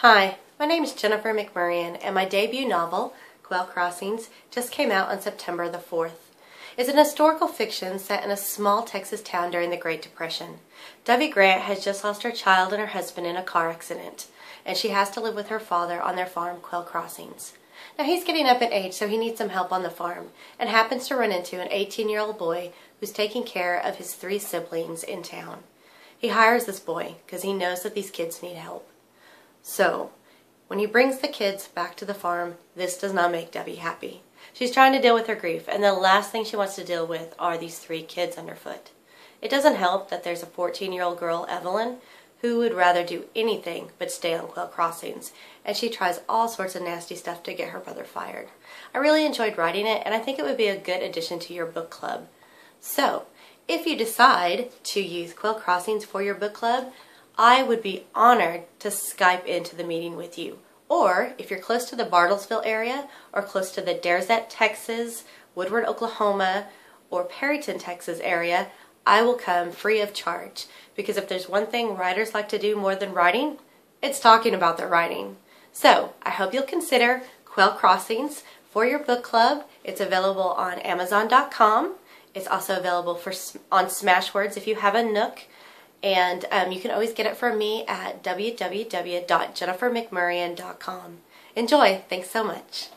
Hi, my name is Jennifer McMurrain, and my debut novel, Quail Crossings, just came out on September the 4th. It's an historical fiction set in a small Texas town during the Great Depression. Debbie Grant has just lost her child and her husband in a car accident, and she has to live with her father on their farm, Quail Crossings. Now he's getting up in age, so he needs some help on the farm, and happens to run into an 18-year-old boy who's taking care of his three siblings in town. He hires this boy because he knows that these kids need help. So, when he brings the kids back to the farm, this does not make Debbie happy. She's trying to deal with her grief, and the last thing she wants to deal with are these three kids underfoot. It doesn't help that there's a 14 year old girl, Evelyn, who would rather do anything but stay on Quail Crossings, and she tries all sorts of nasty stuff to get her brother fired. I really enjoyed writing it, and I think it would be a good addition to your book club. So, if you decide to use Quail Crossings for your book club, I would be honored to Skype into the meeting with you. Or if you're close to the Bartlesville area or close to the Darrouzett, Texas, Woodward, Oklahoma, or Perryton, Texas area, I will come free of charge. Because if there's one thing writers like to do more than writing, it's talking about their writing. So I hope you'll consider Quail Crossings for your book club. It's available on Amazon.com. It's also available for on Smashwords if you have a Nook. And um, you can always get it from me at www.jennifermcmurrain.com. Enjoy. Thanks so much.